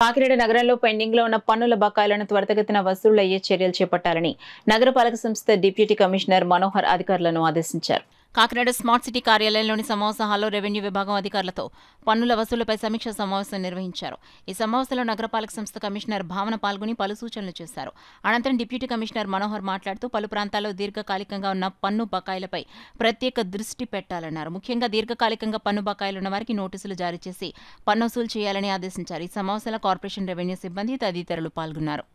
కాకినాడ నగరంలో పెండింగ్లో ఉన్న పన్నుల బకాయిలను త్వరితగతిన వసూలు అయ్యే చర్యలు చేపట్టాలని నగరపాలక సంస్థ డిప్యూటీ కమిషనర్ మనోహర్ అధికారులను ఆదేశించారు. కాకినాడ స్మార్ట్ సిటీ కార్యాలయంలోని సమావేశ హాల్లో రెవెన్యూ విభాగం అధికారులతో పన్నుల వసూలుపై సమీక్ష సమావేశం నిర్వహించారు. ఈ సమావేశంలో నగరపాలక సంస్థ కమిషనర్ భావన పాల్గొని పలు సూచనలు చేశారు. అనంతరం డిప్యూటీ కమిషనర్ మనోహర్ మాట్లాడుతూ పలు ప్రాంతాల్లో దీర్ఘకాలికంగా ఉన్న పన్ను బకాయిలపై ప్రత్యేక దృష్టి పెట్టాలన్నారు. ముఖ్యంగా దీర్ఘకాలికంగా పన్ను బకాయిలు ఉన్న వారికి నోటీసులు జారీ చేసి పన్ను వసూలు చేయాలని ఆదేశించారు. ఈ సమావేశంలో కార్పొరేషన్ రెవెన్యూ సిబ్బంది తదితరులు పాల్గొన్నారు.